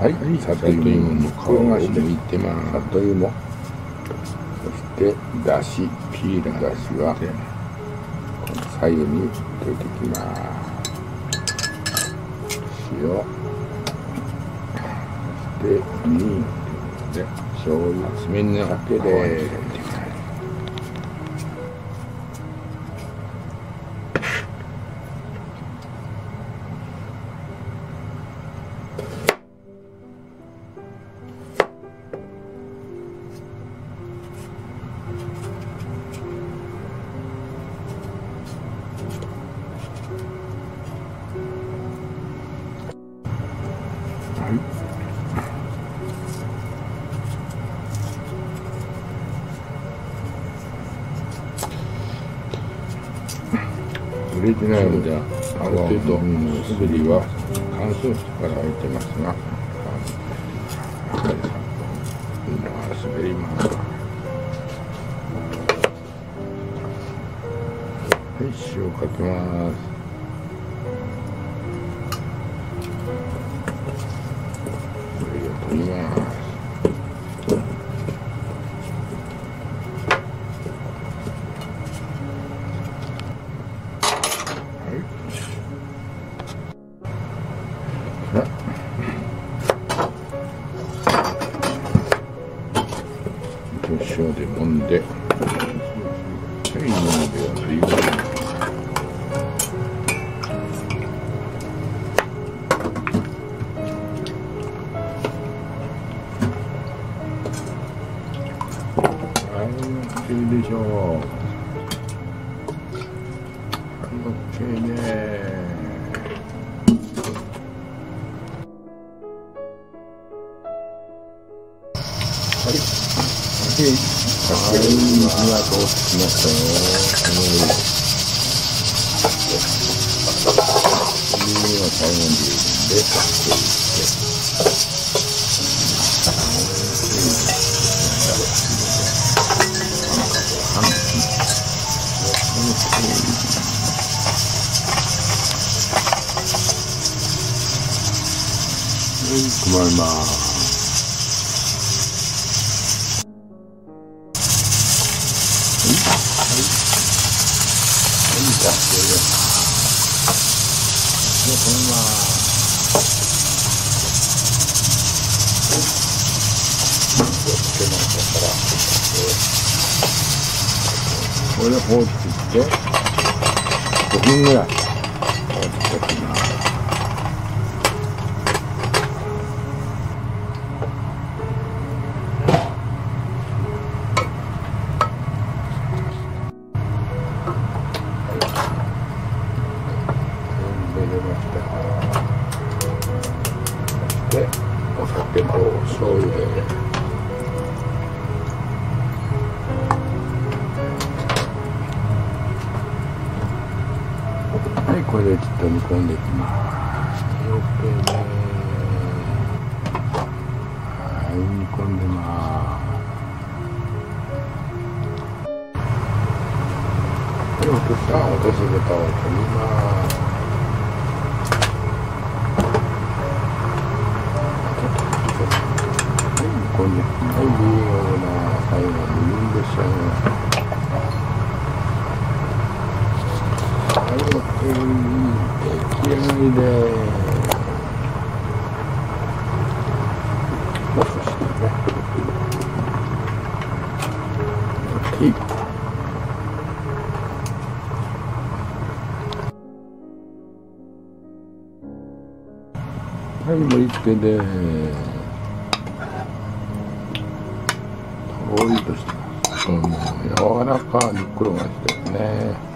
はい里芋の皮が引いてます。里芋そしてだしピーラー。だしはこの左右に溶いていきます。塩そして2で醤油厚めにかけで売れてないのである程度滑りは乾燥してから空いてますが。今滑りますはい塩かけますで揉んではい鍋を振りますはい、いでしょう。はい、オッケーです。はい。はい。い、火が通ってきましたよ。はい。次は最後に入れるんで、かけて。はい、配ります。このまま、つけましたから、これで放置して、5分ぐらい放置しておきます。そしてお酒と醤油で。はいこれでちょっと煮込んでいきます。OK ですはい煮込んでます。はい落とした落とし蓋を取ります。こんで、はい、いいような最後にいいんでしょう。はい、オッケー、出来上がりです。もう少しね。オッケー。はい、盛り付けです。とろりとして。うん、柔らかい黒がしてるね。